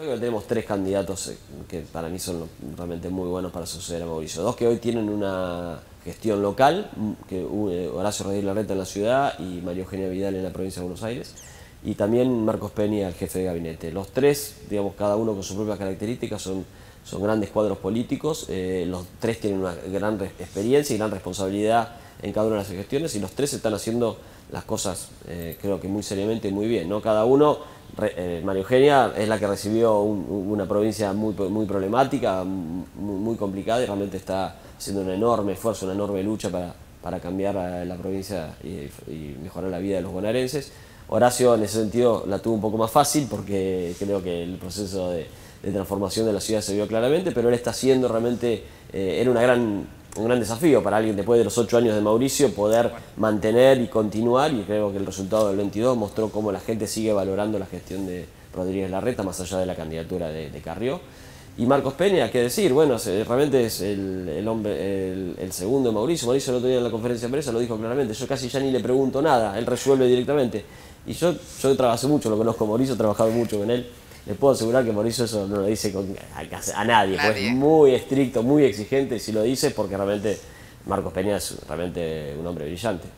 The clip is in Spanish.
tenemos tres candidatos eh, que para mí son realmente muy buenos para suceder a Mauricio. Dos que hoy tienen una gestión local, mm, que eh, Horacio Rodríguez Larreta en la ciudad y María Eugenia Vidal en la provincia de Buenos Aires, y también Marcos Peña, el jefe de gabinete. Los tres, digamos, cada uno con sus propias características, son, son grandes cuadros políticos, eh, los tres tienen una gran experiencia y gran responsabilidad en cada una de las gestiones, y los tres están haciendo las cosas, creo que muy seriamente y muy bien. ¿no? Cada uno eh, María Eugenia es la que recibió una provincia muy, muy problemática, muy, complicada y realmente está haciendo un enorme esfuerzo, una enorme lucha para, para cambiar la provincia y, mejorar la vida de los bonaerenses. Horacio en ese sentido la tuvo un poco más fácil porque creo que el proceso de, transformación de la ciudad se vio claramente, pero él está haciendo realmente, eh, era una gran un gran desafío para alguien después de los ocho años de Mauricio poder mantener y continuar y creo que el resultado del 22 mostró cómo la gente sigue valorando la gestión de Rodríguez Larreta más allá de la candidatura de, Carrió. Y Marcos Peña, qué decir, bueno, realmente es el, hombre, el, segundo de Mauricio. Mauricio el otro día en la conferencia de prensa lo dijo claramente, yo casi ya ni le pregunto nada, él resuelve directamente. Y yo, yo trabajé mucho, lo conozco Mauricio, he trabajado mucho con él les puedo asegurar que Mauricio eso no lo dice a, nadie, pues es muy estricto, muy exigente, si lo dice porque realmente Marcos Peña es realmente un hombre brillante.